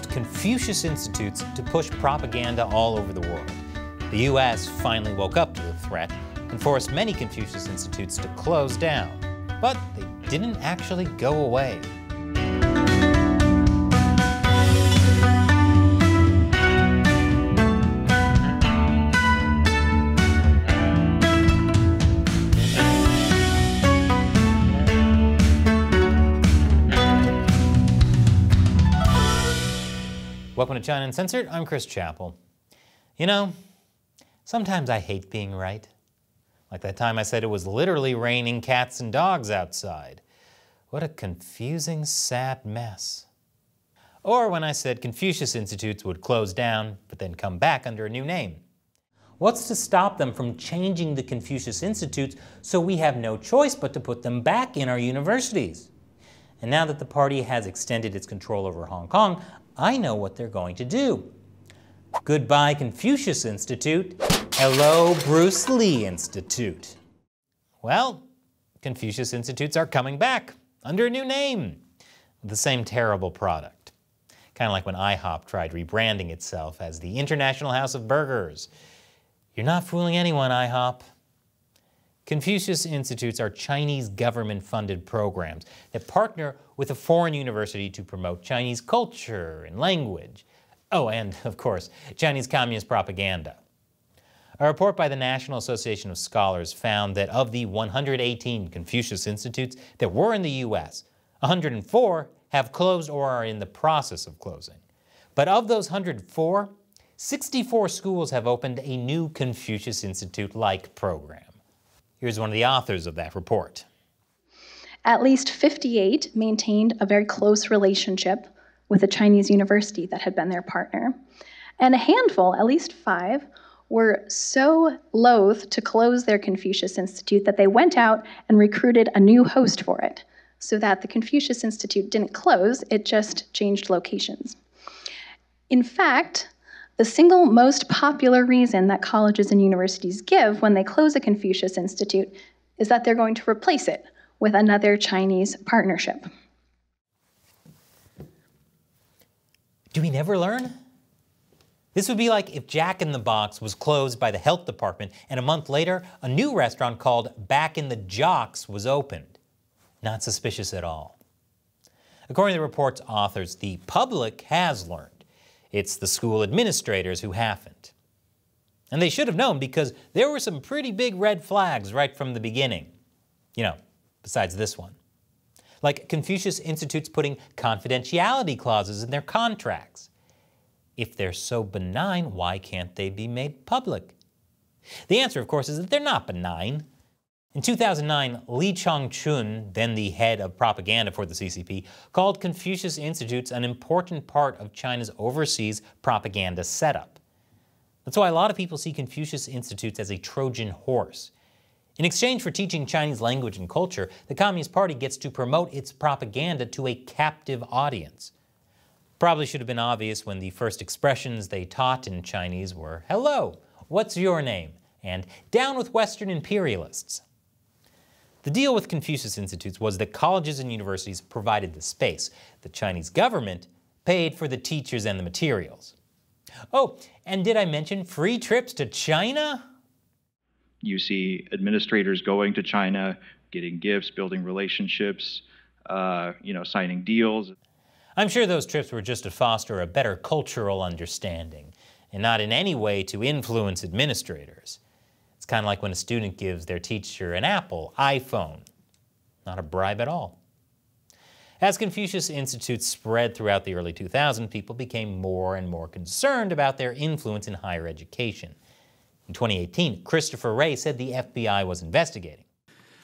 closed Confucius Institutes to push propaganda all over the world. The U.S. finally woke up to the threat and forced many Confucius Institutes to close down. But they didn't actually go away. Welcome to China Uncensored. I'm Chris Chappell. You know, sometimes I hate being right. Like that time I said it was literally raining cats and dogs outside. What a confusing, sad mess. Or when I said Confucius Institutes would close down, but then come back under a new name. What's to stop them from changing the Confucius Institutes so we have no choice but to put them back in our universities? And now that the party has extended its control over Hong Kong, I know what they're going to do. Goodbye, Confucius Institute. Hello, Bruce Lee Institute. Well, Confucius Institutes are coming back under a new name the same terrible product. Kind of like when IHOP tried rebranding itself as the International House of Burgers. You're not fooling anyone, IHOP. Confucius Institutes are Chinese government-funded programs that partner with a foreign university to promote Chinese culture and language. Oh, and, of course, Chinese Communist propaganda. A report by the National Association of Scholars found that of the 118 Confucius Institutes that were in the U.S., 104 have closed or are in the process of closing. But of those 104, 64 schools have opened a new Confucius Institute-like program. Here's one of the authors of that report. At least 58 maintained a very close relationship with a Chinese university that had been their partner. And a handful, at least five, were so loath to close their Confucius Institute that they went out and recruited a new host for it, so that the Confucius Institute didn't close, it just changed locations. In fact, the single most popular reason that colleges and universities give when they close a Confucius Institute is that they're going to replace it with another Chinese partnership. Do we never learn? This would be like if Jack in the Box was closed by the health department and a month later a new restaurant called Back in the Jocks was opened. Not suspicious at all. According to the report's authors, the public has learned. It's the school administrators who haven't. And they should have known because there were some pretty big red flags right from the beginning. You know, besides this one. Like Confucius Institutes putting confidentiality clauses in their contracts. If they're so benign, why can't they be made public? The answer, of course, is that they're not benign. In 2009, Li Changchun, then the head of propaganda for the CCP, called Confucius Institutes an important part of China's overseas propaganda setup. That's why a lot of people see Confucius Institutes as a Trojan horse. In exchange for teaching Chinese language and culture, the Communist Party gets to promote its propaganda to a captive audience. Probably should have been obvious when the first expressions they taught in Chinese were, hello, what's your name? and down with Western imperialists. The deal with Confucius Institutes was that colleges and universities provided the space. The Chinese government paid for the teachers and the materials. Oh, and did I mention free trips to China? You see administrators going to China, getting gifts, building relationships, uh, you know, signing deals. I'm sure those trips were just to foster a better cultural understanding and not in any way to influence administrators kind of like when a student gives their teacher an Apple, iPhone. Not a bribe at all. As Confucius Institutes spread throughout the early 2000s, people became more and more concerned about their influence in higher education. In 2018, Christopher Wray said the FBI was investigating.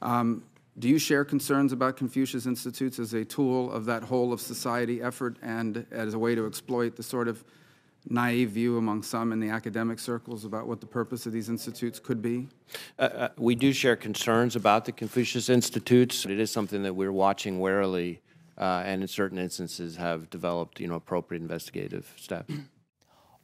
Um, do you share concerns about Confucius Institutes as a tool of that whole of society effort and as a way to exploit the sort of naive view among some in the academic circles about what the purpose of these institutes could be? Uh, uh, we do share concerns about the Confucius Institutes. It is something that we're watching warily uh, and in certain instances have developed you know, appropriate investigative steps.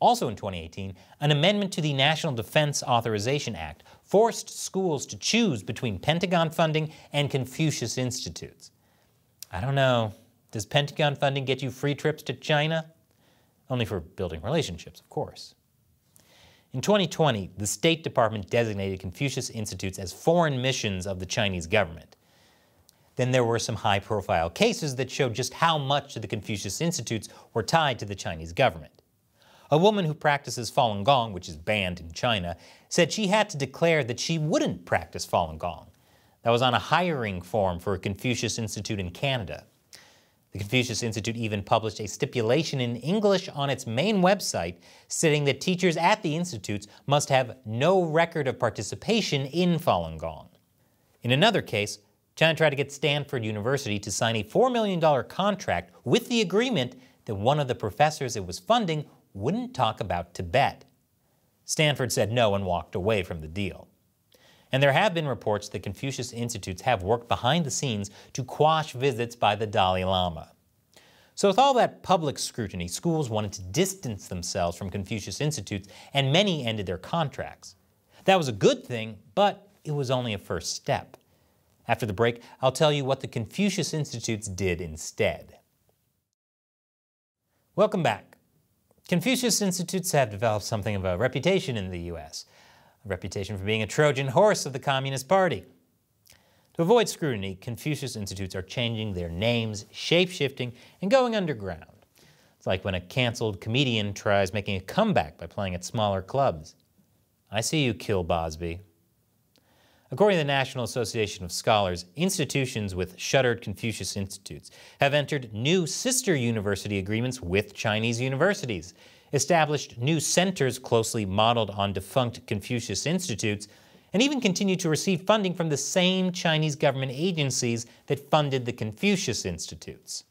Also in 2018, an amendment to the National Defense Authorization Act forced schools to choose between Pentagon funding and Confucius Institutes. I don't know. Does Pentagon funding get you free trips to China? Only for building relationships, of course. In 2020, the State Department designated Confucius Institutes as foreign missions of the Chinese government. Then there were some high profile cases that showed just how much of the Confucius Institutes were tied to the Chinese government. A woman who practices Falun Gong, which is banned in China, said she had to declare that she wouldn't practice Falun Gong. That was on a hiring form for a Confucius Institute in Canada. The Confucius Institute even published a stipulation in English on its main website stating that teachers at the institutes must have no record of participation in Falun Gong. In another case, China tried to get Stanford University to sign a $4 million contract with the agreement that one of the professors it was funding wouldn't talk about Tibet. Stanford said no and walked away from the deal. And there have been reports that Confucius Institutes have worked behind the scenes to quash visits by the Dalai Lama. So with all that public scrutiny, schools wanted to distance themselves from Confucius Institutes, and many ended their contracts. That was a good thing, but it was only a first step. After the break, I'll tell you what the Confucius Institutes did instead. Welcome back. Confucius Institutes have developed something of a reputation in the U.S a reputation for being a Trojan horse of the Communist Party. To avoid scrutiny, Confucius Institutes are changing their names, shape-shifting, and going underground. It's like when a canceled comedian tries making a comeback by playing at smaller clubs. I see you, Kill Bosby. According to the National Association of Scholars, institutions with shuttered Confucius Institutes have entered new sister university agreements with Chinese universities, established new centers closely modeled on defunct Confucius institutes, and even continued to receive funding from the same Chinese government agencies that funded the Confucius Institutes.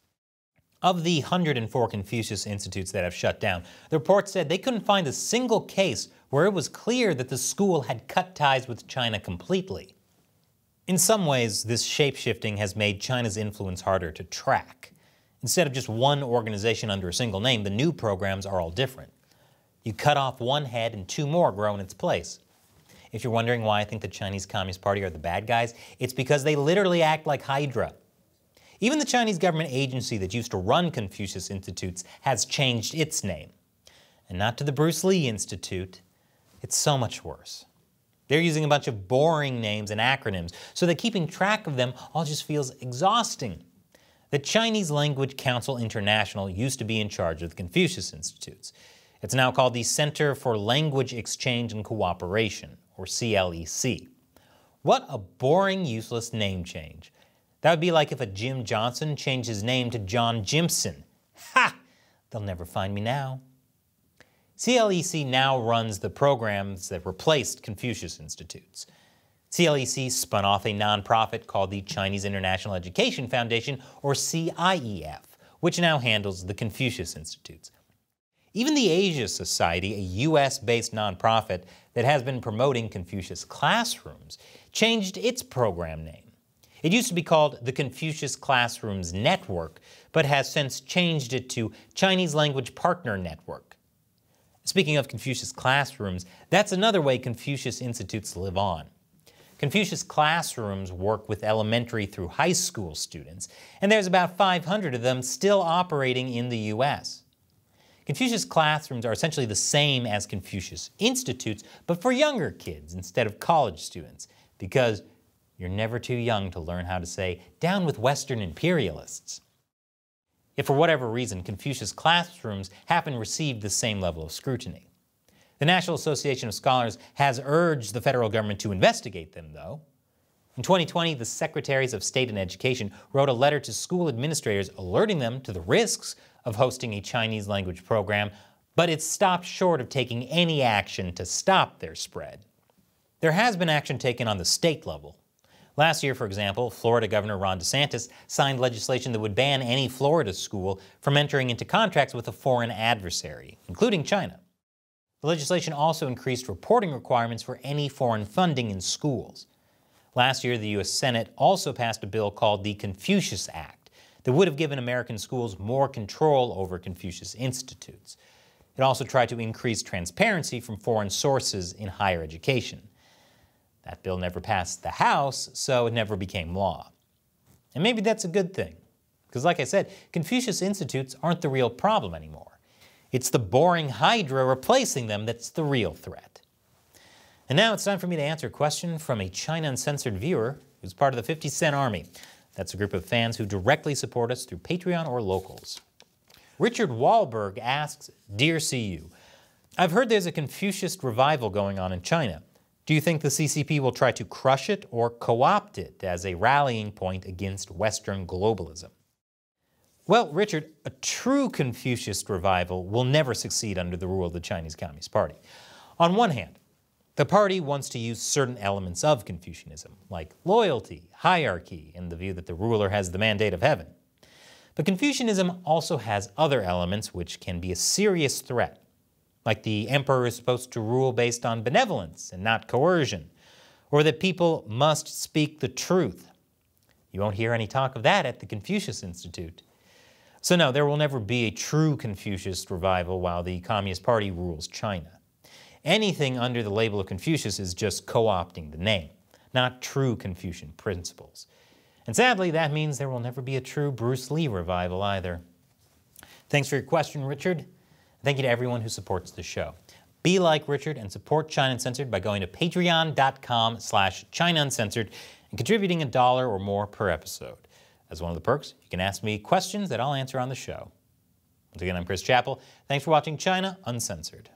Of the 104 Confucius Institutes that have shut down, the report said they couldn't find a single case where it was clear that the school had cut ties with China completely. In some ways, this shape-shifting has made China's influence harder to track. Instead of just one organization under a single name, the new programs are all different. You cut off one head and two more grow in its place. If you're wondering why I think the Chinese Communist Party are the bad guys, it's because they literally act like Hydra. Even the Chinese government agency that used to run Confucius Institutes has changed its name. And not to the Bruce Lee Institute. It's so much worse. They're using a bunch of boring names and acronyms so that keeping track of them all just feels exhausting. The Chinese Language Council International used to be in charge of the Confucius Institutes. It's now called the Center for Language Exchange and Cooperation, or CLEC. What a boring, useless name change. That would be like if a Jim Johnson changed his name to John Jimson. Ha! They'll never find me now. CLEC now runs the programs that replaced Confucius Institutes. CLEC spun off a nonprofit called the Chinese International Education Foundation, or CIEF, which now handles the Confucius Institutes. Even the Asia Society, a US-based nonprofit that has been promoting Confucius classrooms, changed its program name. It used to be called the Confucius Classrooms Network, but has since changed it to Chinese Language Partner Network. Speaking of Confucius classrooms, that's another way Confucius Institutes live on. Confucius classrooms work with elementary through high school students, and there's about 500 of them still operating in the U.S. Confucius classrooms are essentially the same as Confucius institutes, but for younger kids instead of college students, because you're never too young to learn how to say, down with Western imperialists. If for whatever reason Confucius classrooms haven't received the same level of scrutiny. The National Association of Scholars has urged the federal government to investigate them, though. In 2020, the Secretaries of State and Education wrote a letter to school administrators alerting them to the risks of hosting a Chinese language program, but it stopped short of taking any action to stop their spread. There has been action taken on the state level. Last year, for example, Florida Governor Ron DeSantis signed legislation that would ban any Florida school from entering into contracts with a foreign adversary, including China. The legislation also increased reporting requirements for any foreign funding in schools. Last year, the U.S. Senate also passed a bill called the Confucius Act that would have given American schools more control over Confucius institutes. It also tried to increase transparency from foreign sources in higher education. That bill never passed the House, so it never became law. And maybe that's a good thing, because like I said, Confucius institutes aren't the real problem anymore. It's the boring Hydra replacing them that's the real threat. And now it's time for me to answer a question from a China Uncensored viewer who's part of the 50 Cent Army. That's a group of fans who directly support us through Patreon or locals. Richard Wahlberg asks Dear CU, I've heard there's a Confucianist revival going on in China. Do you think the CCP will try to crush it or co opt it as a rallying point against Western globalism? Well, Richard, a true Confucianist revival will never succeed under the rule of the Chinese Communist Party. On one hand, the party wants to use certain elements of Confucianism, like loyalty, hierarchy, and the view that the ruler has the mandate of heaven. But Confucianism also has other elements which can be a serious threat, like the emperor is supposed to rule based on benevolence and not coercion, or that people must speak the truth. You won't hear any talk of that at the Confucius Institute. So, no, there will never be a true Confucius revival while the Communist Party rules China. Anything under the label of Confucius is just co opting the name, not true Confucian principles. And sadly, that means there will never be a true Bruce Lee revival either. Thanks for your question, Richard. Thank you to everyone who supports the show. Be like Richard and support China Uncensored by going to patreon.com slash China Uncensored and contributing a dollar or more per episode. As one of the perks, you can ask me questions that I'll answer on the show. Once again, I'm Chris Chappell. Thanks for watching China Uncensored.